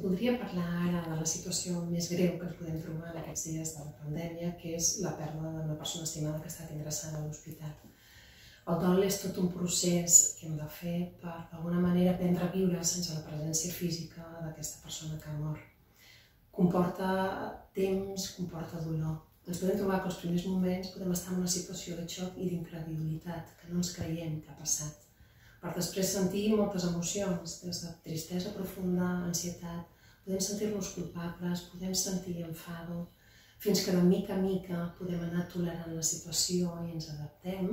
Voldria parlar ara de la situació més greu que ens podem trobar en aquests dies de la pandèmia, que és la pèrdua d'una persona estimada que ha estat ingressada a l'hospital. El dol és tot un procés que hem de fer per, d'alguna manera, aprendre a viure sense la presència física d'aquesta persona que ha mort. Comporta temps, comporta dolor. Ens podem trobar que els primers moments podem estar en una situació de xoc i d'incredibilitat, que no ens creiem que ha passat per després sentir moltes emocions, des de tristesa profunda, ansietat, podem sentir-nos culpables, podem sentir enfado, fins que de mica a mica podem anar tolerant la situació i ens adaptem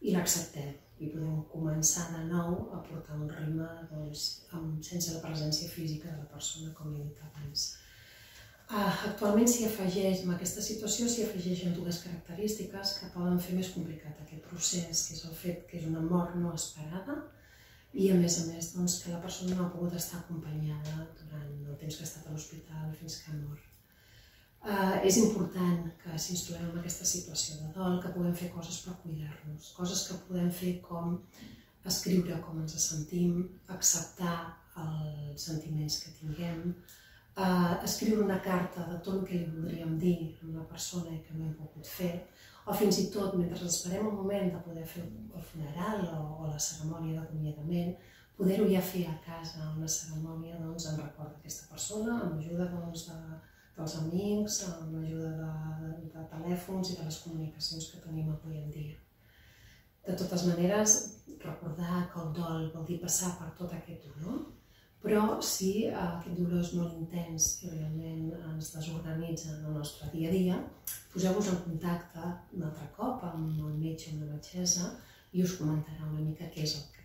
i l'acceptem i podem començar de nou a portar un ritme doncs, amb, sense la presència física de la persona, com he dit abans. Uh, actualment s'hi afegeix, en aquesta situació s'hi afegeixen dues característiques que poden fer més complicat aquest procés, que és el fet que és una mort no esperada i a més a més doncs, que la persona no ha pogut estar acompanyada durant el temps que ha estat a l'hospital fins que ha mort. Uh, és important que si ens trobem en aquesta situació de dol, que puguem fer coses per cuidar-nos, coses que podem fer com escriure com ens sentim, acceptar els sentiments que tinguem, uh, escriure una carta de tot el que li voldríem dir a una persona i que no hem pogut fer, o fins i tot, mentre esperem el moment de poder fer el funeral o, o la cerimònia d'acomiadament, poder-ho ja fer a casa, una cerimònia doncs, en record d'aquesta persona, amb ajuda doncs, de, dels amics, amb ajuda de, de, de telèfons i de les comunicacions que tenim avui en dia. De totes maneres, recordar que el dol vol dir passar per tot aquest dolor, però si eh, aquest dolor és molt intens i realment ens desorganitza en el nostre dia a dia, poseu-vos en contacte un altre cop amb el metge o una metgessa i us comentarà una mica què és el que